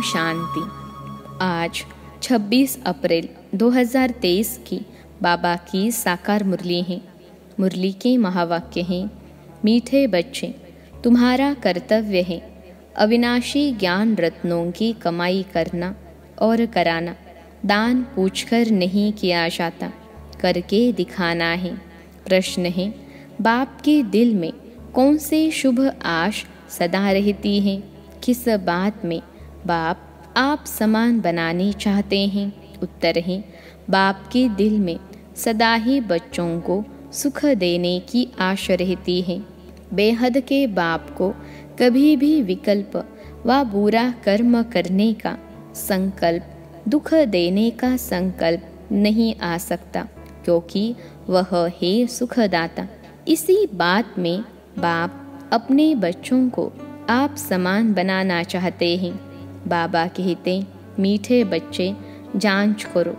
शांति। आज 26 अप्रैल 2023 की बाबा की साकार मुरली है। मुरली के महावाक्य हैं, मीठे बच्चे, तुम्हारा कर्तव्य है अविनाशी ज्ञान रत्नों की कमाई करना और कराना। दान पूछकर नहीं किया जाता, करके दिखाना है। प्रश्न है, बाप के दिल में कौन से शुभ आश सदा रहती है? किस बात में बाप आप समान बनाने चाहते हैं। उत्तर है, बाप के दिल में सदा ही बच्चों को सुख देने की आश रहती है। बेहद के बाप को कभी भी विकल्प व बुरा कर्म करने का संकल्प, दुख देने का संकल्प नहीं आ सकता, क्योंकि वह है सुखदाता। इसी बात में बाप अपने बच्चों को आप समान बनाना चाहते हैं। बाबा कहते, मीठे बच्चे, जाँच करो।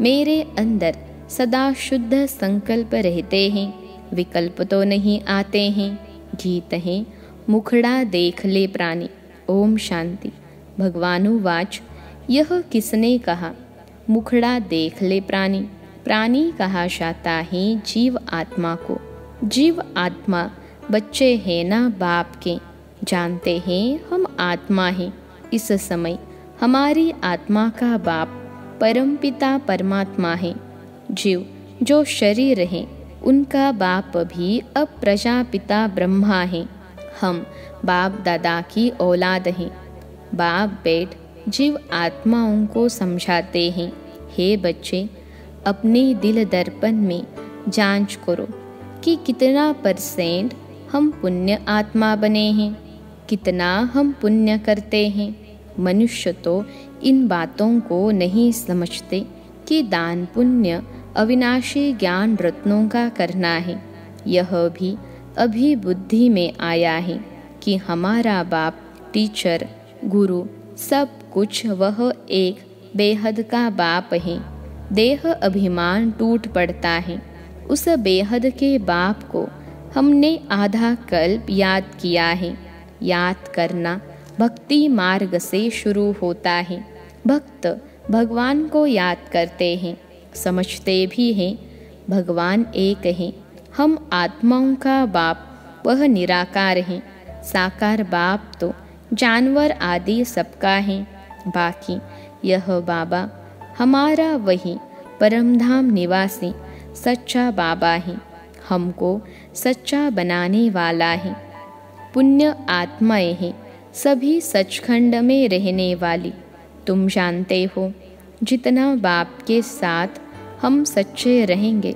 मेरे अंदर सदा शुद्ध संकल्प रहते हैं, विकल्प तो नहीं आते हैं। गीत हैं, मुखड़ा देख ले प्राणी। ओम शांति। भगवानुवाच यह किसने कहा? मुखड़ा देख ले प्राणी। प्राणी कहा जाता है जीव आत्मा को। जीव आत्मा बच्चे हैं ना बाप के। जानते हैं हम आत्मा हैं। इस समय हमारी आत्मा का बाप परम पिता परमात्मा है। जीव जो शरीर है, उनका बाप भी अब प्रजापिता ब्रह्मा है। हम बाप दादा की औलाद हैं। बाप बेट जीव आत्माओं को समझाते हैं। हे बच्चे, अपने दिल दर्पण में जाँच करो कि कितना परसेंट हम पुण्य आत्मा बने हैं, कितना हम पुण्य करते हैं। मनुष्य तो इन बातों को नहीं समझते कि दान पुण्य अविनाशी ज्ञान रत्नों का करना है। यह भी अभी बुद्धि में आया है कि हमारा बाप, टीचर, गुरु सब कुछ वह एक बेहद का बाप है। देह अभिमान टूट पड़ता है। उस बेहद के बाप को हमने आधा कल्प याद किया है। याद करना भक्ति मार्ग से शुरू होता है। भक्त भगवान को याद करते हैं, समझते भी हैं, भगवान एक है। हम आत्माओं का बाप, वह निराकार है। साकार बाप तो जानवर आदि सबका है। बाकी यह बाबा हमारा वही परमधाम निवासी, सच्चा बाबा है। हमको सच्चा बनाने वाला है। पुण्य आत्माएँ हैं। सभी सचखंड में रहने वाली। तुम जानते हो, जितना बाप के साथ हम सच्चे रहेंगे,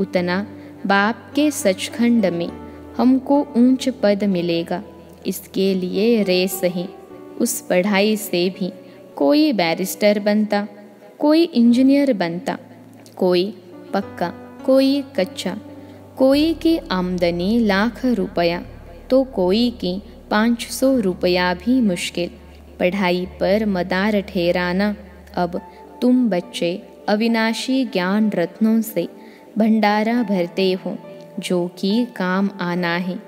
उतना बाप के सचखंड में हमको ऊंच पद मिलेगा। इसके लिए रेस है। उस पढ़ाई से भी कोई बैरिस्टर बनता, कोई इंजीनियर बनता, कोई पक्का, कोई कच्चा, कोई की आमदनी लाख रुपया तो कोई की पाँच सौ रुपया भी मुश्किल। पढ़ाई पर मदार ठहराना अब तुम बच्चे अविनाशी ज्ञान रत्नों से भंडारा भरते हो, जो कि काम आना है।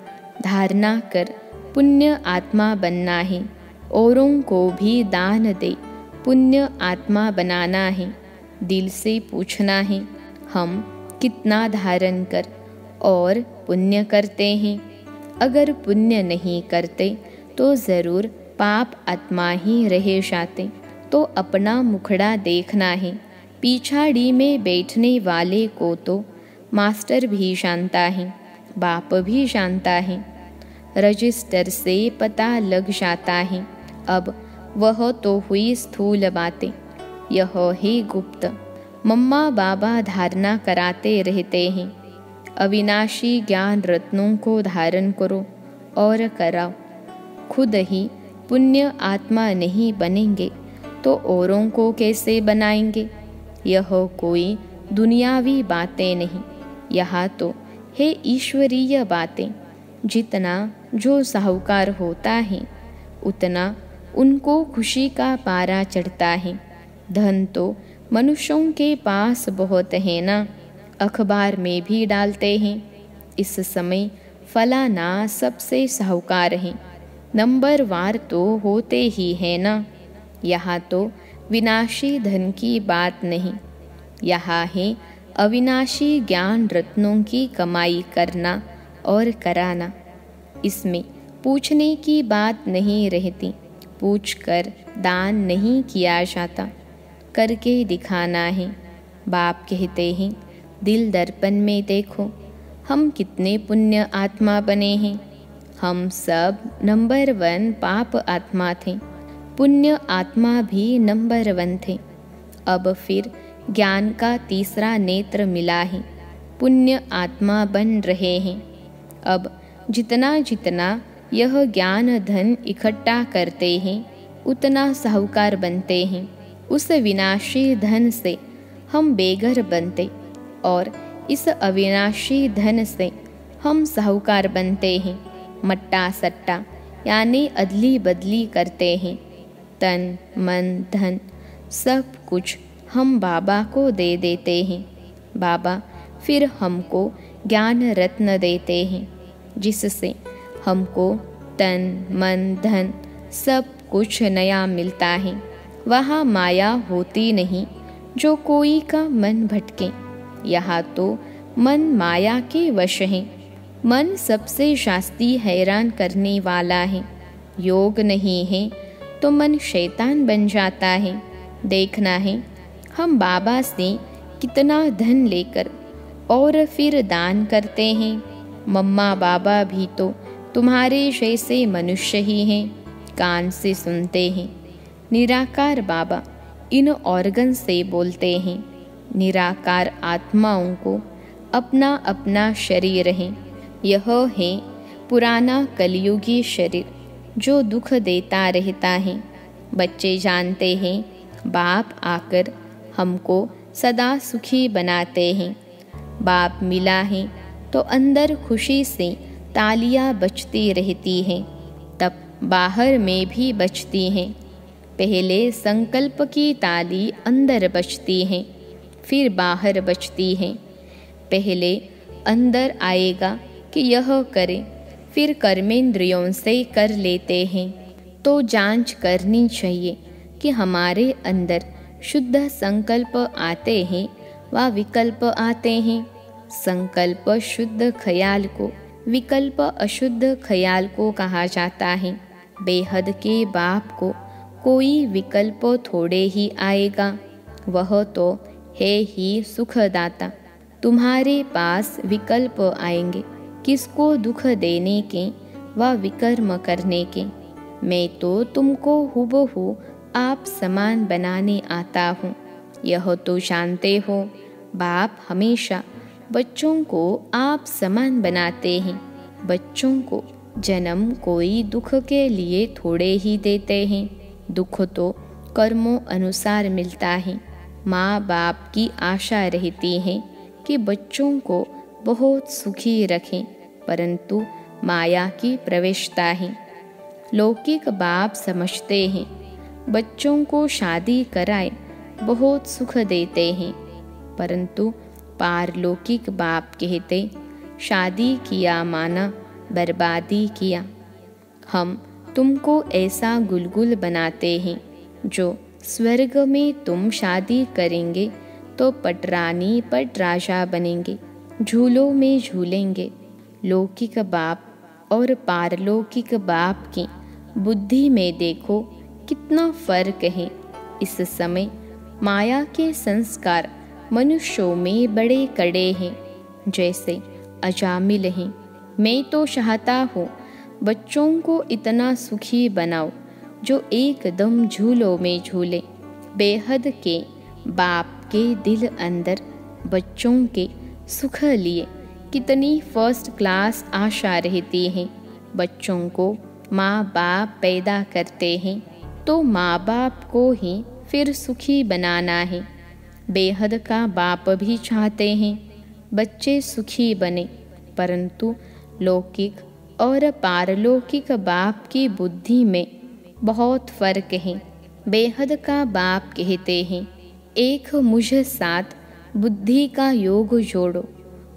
धारणा कर पुण्य आत्मा बनना है। औरों को भी दान दे, पुण्य आत्मा बनाना है। दिल से पूछना है, हम कितना धारण कर और पुण्य करते हैं। अगर पुण्य नहीं करते तो ज़रूर पाप आत्मा ही रहे जाते। तो अपना मुखड़ा देखना है। पीछाड़ी में बैठने वाले को तो मास्टर भी जानता है, बाप भी जानता है। रजिस्टर से पता लग जाता है, अब वह तो हुई स्थूल बातें। यह ही गुप्त। मम्मा बाबा धारणा कराते रहते हैं। अविनाशी ज्ञान रत्नों को धारण करो और कराओ। खुद ही पुण्य आत्मा नहीं बनेंगे तो औरों को कैसे बनाएँगे? यह कोई दुनियावी बातें नहीं, यह तो है ईश्वरीय बातें। जितना जो साहूकार होता है, उतना उनको खुशी का पारा चढ़ता है। धन तो मनुष्यों के पास बहुत है ना? अखबार में भी डालते हैं। इस समय फलाना सबसे साहूकार हैं। नंबर वार तो होते ही है ना। यहाँ तो विनाशी धन की बात नहीं। यहाँ है अविनाशी ज्ञान रत्नों की कमाई करना और कराना। इसमें पूछने की बात नहीं रहती। पूछकर दान नहीं किया जाता। करके दिखाना है। बाप कहते हैं दिल दर्पण में देखो, हम कितने पुण्य आत्मा बने हैं। हम सब नंबर वन पाप आत्मा थे, पुण्य आत्मा भी नंबर वन थे। अब फिर ज्ञान का तीसरा नेत्र मिला है, पुण्य आत्मा बन रहे हैं। अब जितना जितना यह ज्ञान धन इकट्ठा करते हैं, उतना साहूकार बनते हैं। उस विनाशी धन से हम बेघर बनते और इस अविनाशी धन से हम साहूकार बनते हैं। मट्टा सट्टा, यानी अदली बदली करते हैं। तन, मन, धन, सब कुछ हम बाबा को दे देते हैं। बाबा फिर हमको ज्ञान रत्न देते हैं, जिससे हमको तन, मन, धन सब कुछ नया मिलता है। वहाँ माया होती नहीं, जो कोई का मन भटके। यहाँ तो मन माया के वश है। मन सबसे शास्ती हैरान करने वाला है। योग नहीं है तो मन शैतान बन जाता है। देखना है, हम बाबा से कितना धन लेकर और फिर दान करते हैं। मम्मा बाबा भी तो तुम्हारे जैसे मनुष्य ही हैं। कान से सुनते हैं। निराकार बाबा इन ऑर्गन से बोलते हैं। निराकार आत्माओं को अपना अपना शरीर है यह है पुराना कलयुगी शरीर, जो दुख देता रहता है। बच्चे जानते हैं, बाप आकर हमको सदा सुखी बनाते हैं। बाप मिला है तो अंदर खुशी से तालियाँ बजती रहती हैं। तब बाहर में भी बजती हैं। पहले संकल्प की ताली अंदर बजती हैं। फिर बाहर बचती हैं। पहले अंदर आएगा कि यह करें, फिर कर्मेंद्रियों से कर लेते हैं। तो जाँच करनी चाहिए कि हमारे अंदर शुद्ध संकल्प आते हैं व विकल्प आते हैं। संकल्प शुद्ध ख्याल को, विकल्प अशुद्ध ख्याल को कहा जाता है। बेहद के बाप को कोई विकल्प थोड़े ही आएगा। वह तो है ही सुखदाता, तुम्हारे पास विकल्प आएँगे। किसको दुख देने के व विकर्म करने के? मैं तो तुमको हुबहू आप समान बनाने आता हूँ। यह तो जानते हो, बाप हमेशा बच्चों को आप समान बनाते हैं। बच्चों को जन्म कोई दुख के लिए थोड़े ही देते हैं। दुख तो कर्मों अनुसार मिलता है। माँ बाप की आशा रहती है कि बच्चों को बहुत सुखी रखें, परंतु माया की प्रवेशता है। लौकिक बाप समझते हैं, बच्चों को शादी कराए बहुत सुख देते हैं, परंतु पारलौकिक बाप कहते, शादी किया माना, बर्बादी किया। हम तुमको ऐसा गुलगुल बनाते हैं, जो स्वर्ग में तुम शादी करेंगे तो पटरानी पट राजा बनेंगे, झूलों में झूलेंगे। लौकिक बाप और पारलौकिक बाप की बुद्धि में देखो कितना फ़र्क है। इस समय माया के संस्कार मनुष्यों में बड़े कड़े हैं, जैसे अजामिल हैं। मैं तो चाहता हूँ बच्चों को इतना सुखी बनाओ जो एकदम झूलों में झूले। बेहद के बाप के दिल अंदर बच्चों के सुख लिए कितनी फ़र्स्ट क्लास आशा रहती है। बच्चों को माँ बाप पैदा करते हैं तो माँ बाप को ही फिर सुखी बनाना है। बेहद का बाप भी चाहते हैं, बच्चे सुखी बने, परंतु लौकिक और पारलौकिक बाप की बुद्धि में बहुत फ़र्क है। बेहद का बाप कहते हैं, एक मुझ साथ बुद्धि का योग जोड़ो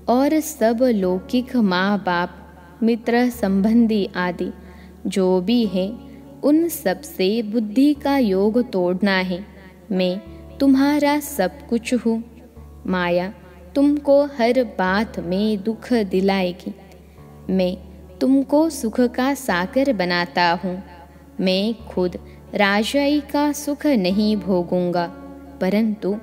और सब लौकिक माँ बाप मित्र संबंधी आदि, जो भी है, उन सबसे बुद्धि का योग तोड़ना है। मैं तुम्हारा सब कुछ हूँ। माया तुमको हर बात में दुख दिलाएगी। मैं तुमको सुख का सागर बनाता हूँ। मैं खुद राजाई का सुख नहीं भोगूँगा, परंतु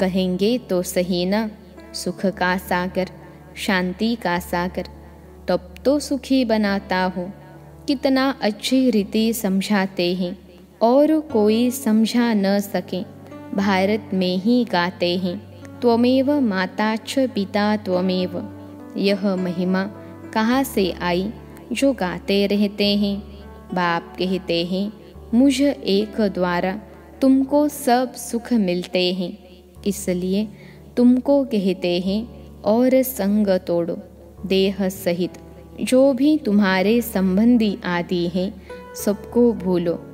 कहेंगे तो सही ना, सुख का सागर, शांति का सागर। तब तो सुखी बनाता हो। कितना अच्छी रीति समझाते हैं, और कोई समझा न सके। भारत में ही गाते हैं, त्वमेव माता च पिता त्वमेव। यह महिमा कहाँ से आई, जो गाते रहते हैं? बाप कहते हैं, मुझ एक द्वारा तुमको सब सुख मिलते हैं। इसलिए तुमको कहते हैं, और संग तोड़ो, देह सहित। जो भी तुम्हारे संबंधी आदि हैं, सबको भूलो,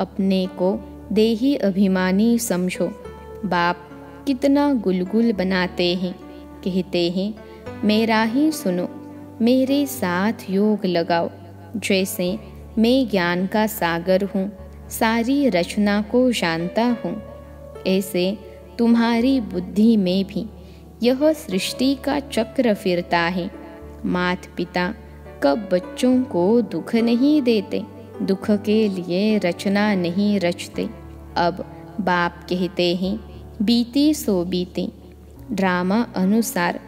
अपने को देही अभिमानी समझो। बाप कितना गुलगुल बनाते हैं, कहते हैं, मेरा ही सुनो, मेरे साथ योग लगाओ। जैसे मैं ज्ञान का सागर हूँ, सारी रचना को जानता हूँ। ऐसे तुम्हारी बुद्धि में भी यह सृष्टि का चक्र फिरता है। मात पिता कब बच्चों को दुख नहीं देते, दुख के लिए रचना नहीं रचते। अब बाप कहते हैं, बीती सो बीते। ड्रामा अनुसार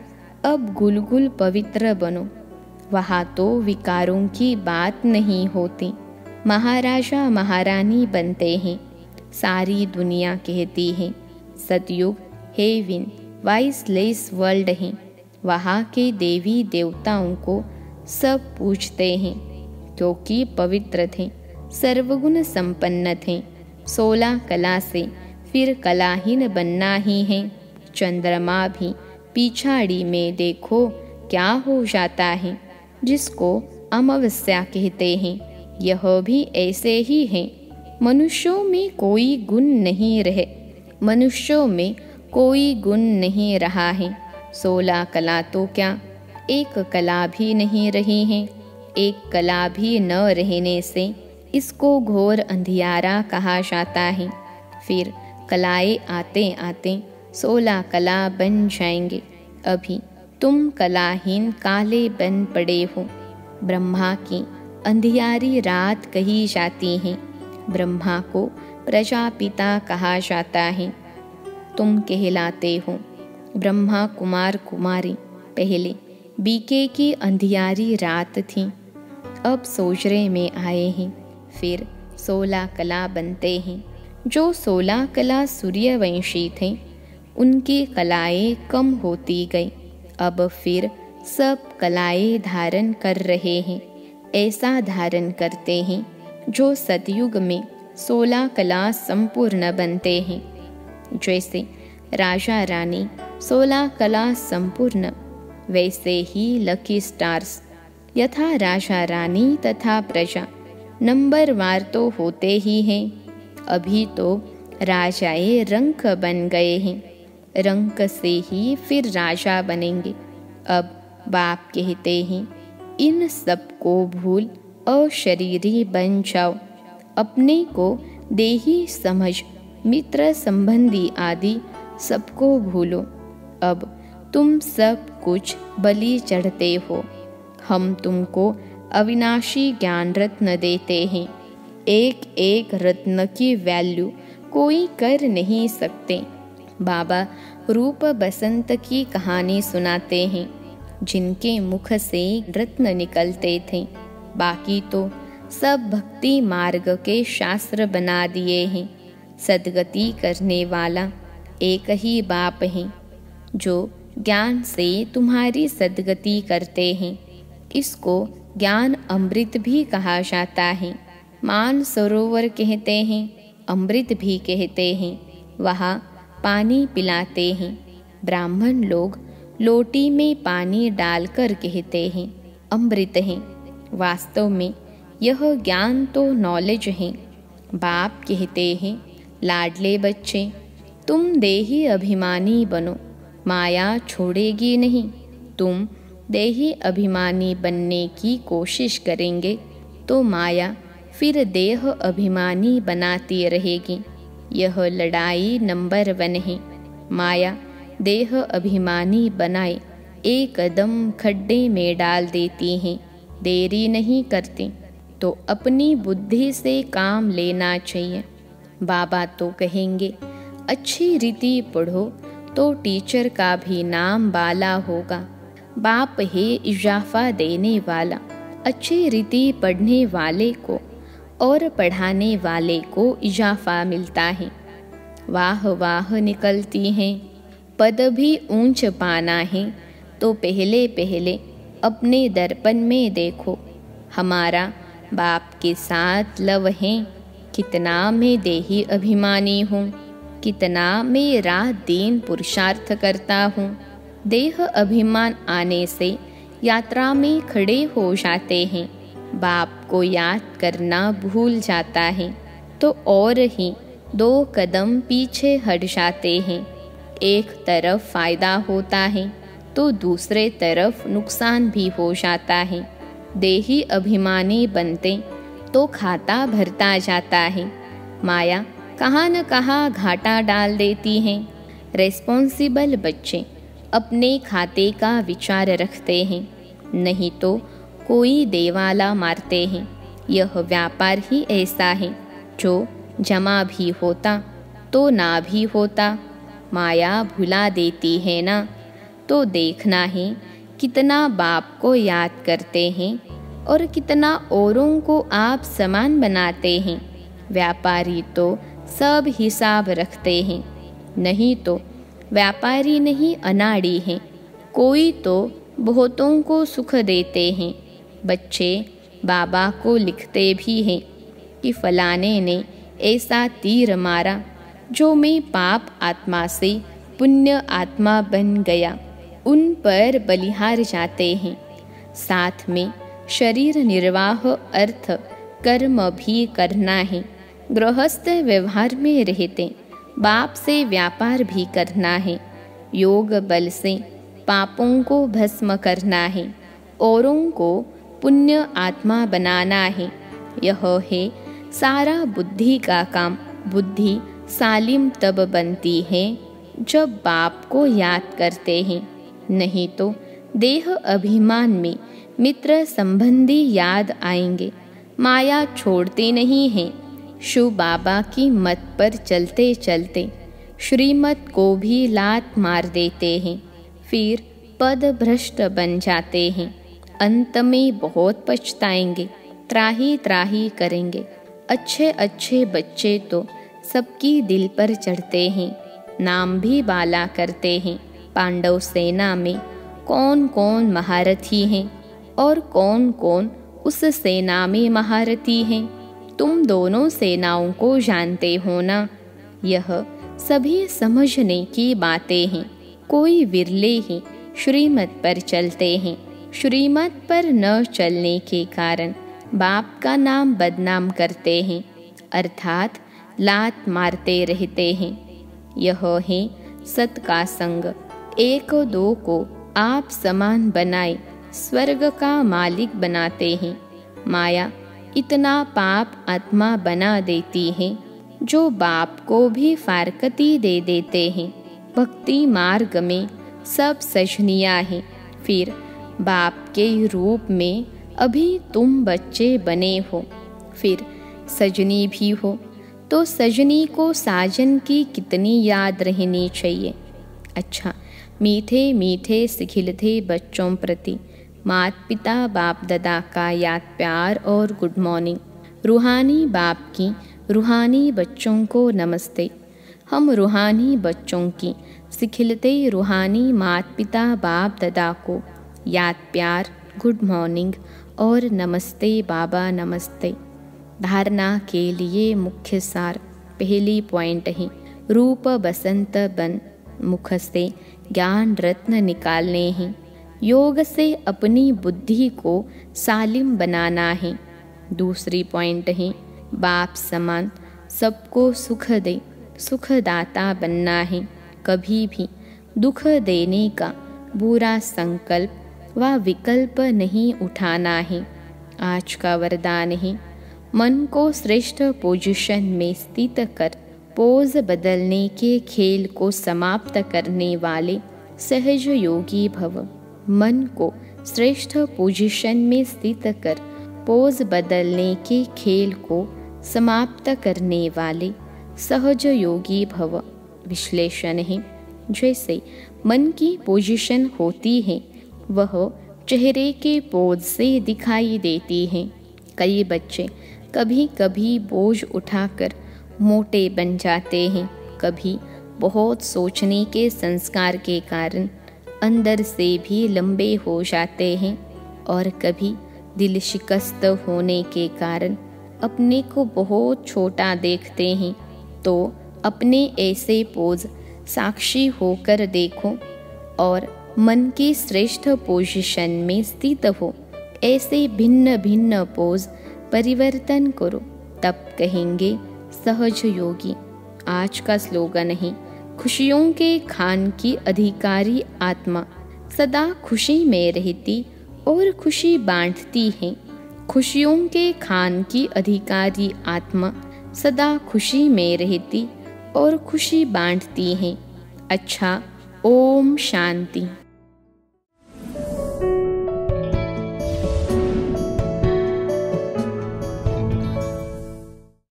अब गुलगुल पवित्र बनो। वहाँ तो विकारों की बात नहीं होती। महाराजा, महारानी बनते हैं। सारी दुनिया कहती है, सतयुग हेविन वाइसलेस वर्ल्ड है। वहाँ के देवी देवताओं को सब पूछते हैं क्योंकि पवित्र थे, सर्वगुण संपन्न थे। सोलह कला से फिर कलाहीन बनना ही है। चंद्रमा भी पिछाड़ी में देखो, क्या हो जाता है। जिसको अमावस्या कहते हैं, यह भी ऐसे ही है। मनुष्यों में कोई गुण नहीं रहे। मनुष्यों में कोई गुण नहीं रहा है। सोलह कला तो क्या? एक कला भी नहीं रही है। एक कला भी न रहने से इसको घोर अंधियारा कहा जाता है। फिर कलाएँ आते आते सोलह कला बन जाएँगे। अभी तुम कलाहीन काले बन पड़े हो। ब्रह्मा की अंधियारी रात कही जाती है। ब्रह्मा को प्रजापिता कहा जाता है। तुम कहलाते हो। ब्रह्मा कुमार कुमारी, पहले बीके की अंधियारी रात थी। अब सोचरे में आए हैं। फिर सोलह कला बनते हैं। जो सोलह कला सूर्यवंशी थे, उनकी कलाएँ कम होती गई। अब फिर सब कलाएँ धारण कर रहे हैं। ऐसा धारण करते हैं, जो सतयुग में सोलह कला संपूर्ण बनते हैं। जैसे राजा रानी सोलह कला संपूर्ण, वैसे ही लकी स्टार्स, यथा राजा रानी तथा प्रजा, नंबर वार तो होते ही हैं। अभी तो राजाए रंक बन गए हैं। रंक से ही फिर राजा बनेंगे। अब बाप कहते हैं, इन सबको भूल अशरीरी बन जाओ। अपने को देही समझ, मित्र संबंधी आदि सबको भूलो। अब तुम सब कुछ बलि चढ़ते हो। हम तुमको अविनाशी ज्ञान रत्न देते हैं। एक एक रत्न की वैल्यू कोई कर नहीं सकते। बाबा रूप बसंत की कहानी सुनाते हैं, जिनके मुख से रत्न निकलते थे। बाकी तो सब भक्ति मार्ग के शास्त्र बना दिए हैं। सदगति करने वाला एक ही बाप है, जो ज्ञान से तुम्हारी सदगति करते हैं। इसको ज्ञान अमृत भी कहा जाता है। मान सरोवर कहते हैं, अमृत भी कहते हैं। वहाँ पानी पिलाते हैं। ब्राह्मण लोग लोटी में पानी डालकर कहते हैं, अमृत हैं। वास्तव में यह ज्ञान तो नॉलेज है। बाप कहते हैं, लाडले बच्चे, तुम देही अभिमानी बनो। माया छोड़ेगी नहीं। तुम देही अभिमानी बनने की कोशिश करेंगे तो माया फिर देह अभिमानी बनाती रहेगी। यह लड़ाई नंबर वन है। माया, देह अभिमानी बनाए, एक कदम खड्डे में डाल देती हैं। देरी नहीं करती तो अपनी बुद्धि से काम लेना चाहिए। बाबा तो कहेंगे, अच्छी रीति पढ़ो तो टीचर का भी नाम बाला होगा। बाप है इजाफा देने वाला, अच्छी रीति पढ़ने वाले को और पढ़ाने वाले को इजाफा मिलता है। वाह वाह निकलती हैं। पद भी ऊंच पाना है। तो पहले पहले अपने दर्पण में देखो। हमारा बाप के साथ लव है। कितना मैं देही अभिमानी हूँ। कितना मैं रात दिन पुरुषार्थ करता हूँ। देह अभिमान आने से यात्रा में खड़े हो जाते हैं। बाप को याद करना भूल जाता है तो और ही दो कदम पीछे हट जाते हैं। एक तरफ़ फ़ायदा होता है तो दूसरे तरफ़ नुकसान भी हो जाता है। देही अभिमानी बनते तो खाता भरता जाता है। माया कहाँ न कहाँ घाटा डाल देती हैं। रेस्पॉन्सिबल बच्चे अपने खाते का विचार रखते हैं। नहीं तो कोई देवाला मारते हैं। यह व्यापार ही ऐसा है। जो जमा भी होता तो ना भी होता। माया भुला देती है ना। तो देखना है, कितना बाप को याद करते हैं और कितना औरों को आप समान बनाते हैं। व्यापारी तो सब हिसाब रखते हैं। नहीं तो व्यापारी नहीं अनाड़ी हैं। कोई तो बहुतों को सुख देते हैं। बच्चे बाबा को लिखते भी हैं कि फलाने ने ऐसा तीर मारा, जो मैं पाप आत्मा से पुण्य आत्मा बन गया। उन पर बलिहार जाते हैं। साथ में शरीर निर्वाह अर्थ कर्म भी करना है। गृहस्थ व्यवहार में रहते, बाप से व्यापार भी करना है। योग बल से पापों को भस्म करना है। औरों को पुण्य आत्मा बनाना है। यह है सारा बुद्धि का काम। बुद्धि सालिम तब बनती है, जब बाप को याद करते हैं। नहीं तो देह अभिमान में मित्र संबंधी याद आएँगे। माया छोड़ते नहीं हैं। शिव बाबा की मत पर चलते चलते श्रीमत को भी लात मार देते हैं। फिर पद भ्रष्ट बन जाते हैं। अंत में बहुत पछताएँगे, त्राही त्राही करेंगे। अच्छे अच्छे बच्चे तो सबकी दिल पर चढ़ते हैं, नाम भी बाला करते हैं। पांडव सेना में कौन कौन महारथी हैं और कौन कौन उस सेना में महारथी हैं, तुम दोनों सेनाओं को जानते हो ना? यह सभी समझने की बातें हैं, कोई विरले ही श्रीमत पर चलते हैं। श्रीमत पर न चलने के कारण बाप का नाम बदनाम करते हैं, अर्थात लात मारते रहते हैं। यह है सत का संग। एक दो को आप समान बनाए, स्वर्ग का मालिक बनाते हैं। माया इतना पाप आत्मा बना देती है, जो बाप को भी फारकती दे देते हैं। भक्ति मार्ग में सब सजनिया है। फिर बाप के रूप में अभी तुम बच्चे बने हो। फिर सजनी भी हो। तो सजनी को साजन की कितनी याद रहनी चाहिए? अच्छा मीठे मीठे सिखिलते बच्चों प्रति। मात पिता बाप दादा का याद प्यार और गुड मॉर्निंग रूहानी बाप की, रूहानी बच्चों को नमस्ते। हम रूहानी बच्चों की सिखिलते रूहानी मात पिता बाप दादा को याद प्यार, गुड मॉर्निंग और नमस्ते बाबा नमस्ते। धारणा के लिए मुख्य सार, पहली पॉइंट है, रूप बसंत बन मुख से ज्ञान रत्न निकालने हैं। योग से अपनी बुद्धि को सालिम बनाना है। दूसरी पॉइंट है, बाप समान, सबको सुख दे, सुखदाता बनना है। कभी भी दुख देने का बुरा संकल्प व विकल्प नहीं उठाना है। आज का वरदान है। मन को श्रेष्ठ पोजीशन में स्थित कर पोज बदलने के खेल को समाप्त करने वाले सहज योगी भव। मन को श्रेष्ठ पोजीशन में स्थित कर पोज बदलने के खेल को समाप्त करने वाले सहज योगी भव। विश्लेषण है। जैसे मन की पोजीशन होती है वह चेहरे के पोज से दिखाई देती है। कई बच्चे कभी कभी बोझ उठाकर मोटे बन जाते हैं। कभी बहुत सोचने के संस्कार के कारण अंदर से भी लंबे हो जाते हैं और कभी दिल शिकस्त होने के कारण अपने को बहुत छोटा देखते हैं। तो अपने ऐसे पोज साक्षी होकर देखो और मन की श्रेष्ठ पोजीशन में स्थित हो। ऐसे भिन्न भिन्न पोज परिवर्तन करो। तब कहेंगे, सहज योगी, आज का स्लोगन है, खुशियों के खान की अधिकारी आत्मा। सदा खुशी में रहती और खुशी बांटती है। खुशियों के खान की अधिकारी आत्मा, सदा खुशी में रहती और खुशी बांटती है। अच्छा ओम शांति।